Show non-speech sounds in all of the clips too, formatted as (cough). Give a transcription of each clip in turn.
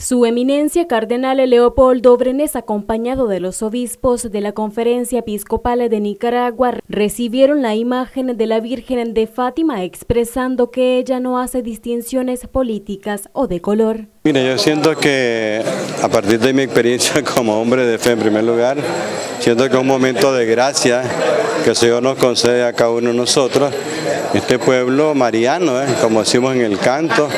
Su eminencia cardenal Leopoldo Brenes, acompañado de los obispos de la Conferencia Episcopal de Nicaragua, recibieron la imagen de la Virgen de Fátima expresando que ella no hace distinciones políticas o de color. Mira, yo siento que a partir de mi experiencia (laughs) como hombre de fe en primer lugar, siento que es un momento de gracia que el Señor nos concede a cada uno de nosotros, este pueblo mariano, ¿eh? como decimos en el canto,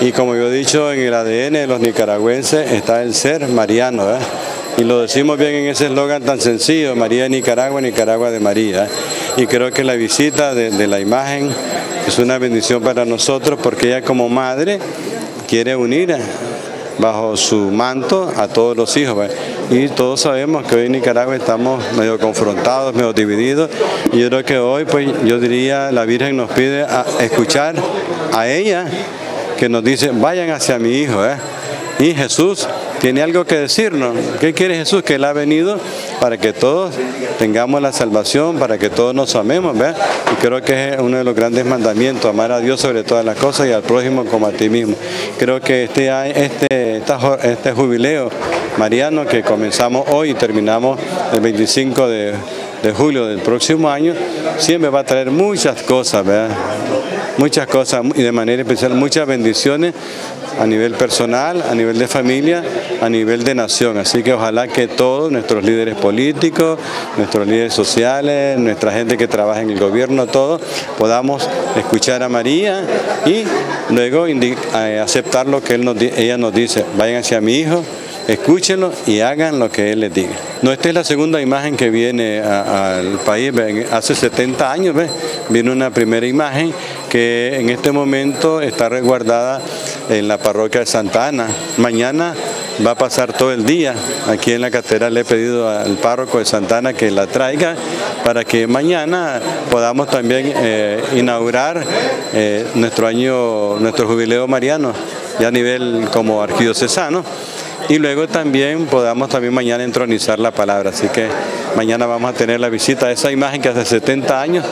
y como yo he dicho, en el ADN de los nicaragüenses está el ser mariano. ¿eh? Y lo decimos bien en ese eslogan tan sencillo, María de Nicaragua, Nicaragua de María. ¿eh? Y creo que la visita de, la imagen es una bendición para nosotros porque ella como madre quiere unir ¿eh? bajo su manto a todos los hijos. Y todos sabemos que hoy en Nicaragua estamos medio confrontados, medio divididos. Y yo creo que hoy, pues yo diría, la Virgen nos pide escuchar a ella que nos dice, vayan hacia mi hijo. ¿eh? Y Jesús tiene algo que decirnos. ¿Qué quiere Jesús? Que Él ha venido para que todos tengamos la salvación, para que todos nos amemos. ¿ve? Y creo que es uno de los grandes mandamientos, amar a Dios sobre todas las cosas y al prójimo como a ti mismo. Creo que este, este, este jubileo mariano que comenzamos hoy y terminamos el 25 de, de julio del próximo año, siempre va a traer muchas cosas, muchas cosas y de manera especial muchas bendiciones a nivel personal, a nivel de familia, a nivel de nación. Así que ojalá que todos nuestros líderes políticos, nuestros líderes sociales, nuestra gente que trabaja en el gobierno, todos podamos escuchar a María y luego eh, aceptar lo que ella nos dice. Vayan hacia mi hijo, escúchenlo y hagan lo que él les diga. No, esta es la segunda imagen que viene al país. Hace 70 años ¿ves? vino una primera imagen que en este momento está resguardada en la parroquia de Santa Ana. Mañana va a pasar todo el día. Aquí en la catedral le he pedido al párroco de Santa Ana que la traiga para que mañana podamos también eh, inaugurar eh, nuestro año, nuestro jubileo mariano, ya a nivel como arquidiocesano y luego también podamos también mañana entronizar la palabra. Así que mañana vamos a tener la visita de esa imagen que hace 70 años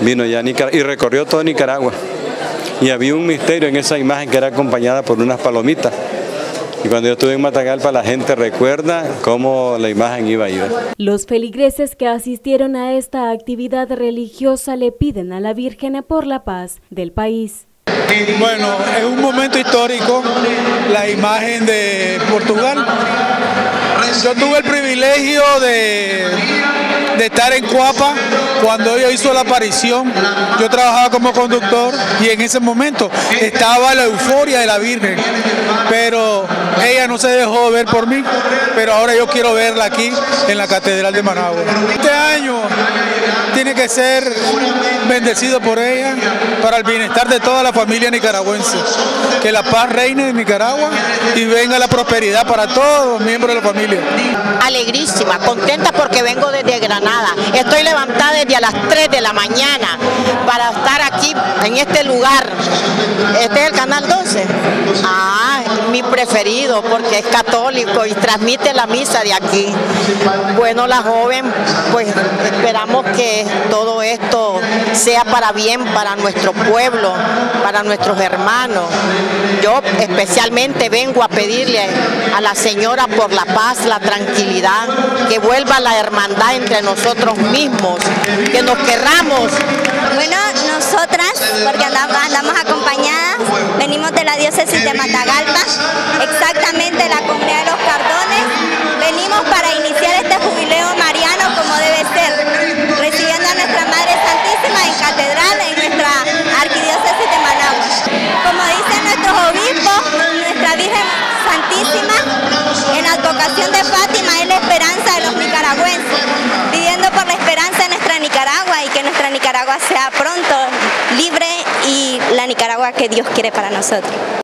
vino ya a Nicaragua y recorrió todo Nicaragua. Y había un misterio en esa imagen que era acompañada por unas palomitas. Y cuando yo estuve en Matagalpa, la gente recuerda cómo la imagen iba a ir. Los feligreses que asistieron a esta actividad religiosa le piden a la Virgen por la paz del país. Bueno, es un momento histórico, la imagen de Portugal. Yo tuve el privilegio de, de estar en Cuapa cuando ella hizo la aparición. Yo trabajaba como conductor y en ese momento estaba la euforia de la Virgen, pero ella no se dejó ver por mí, pero ahora yo quiero verla aquí en la Catedral de Managua. Este año tiene que ser bendecido por ella para el bienestar de toda la familia nicaragüense. Que la paz reine en Nicaragua y venga la prosperidad para todos los miembros de la familia. Alegrísima, contenta porque vengo desde Granada. Estoy levantada desde a las 3 de la mañana para estar aquí en este lugar. Este es el canal 12. Ah, mi preferido porque es católico y transmite la misa de aquí. Bueno, la joven, pues esperamos que todo esto sea para bien para nuestro pueblo, para nuestros hermanos. Yo especialmente vengo a pedirle a la señora por la paz, la tranquilidad, que vuelva la hermandad entre nosotros mismos, que nos querramos. Bueno, nosotras, porque andamos, andamos acompañadas, venimos de la diócesis de Matagalpa, exactamente la comunidad de los Cardones, venimos para iniciar este jubileo mariano como debe ser, recibiendo a nuestra Madre Santísima en catedral en nuestra arquidiócesis de Managua. Como dicen nuestros obispos, nuestra Virgen Santísima en la advocación de Fátima es la esperanza de los nicaragüenses, pidiendo por la esperanza de nuestra Nicaragua y que nuestra Nicaragua sea pronto libre Nicaragua que Dios quiere para nosotros.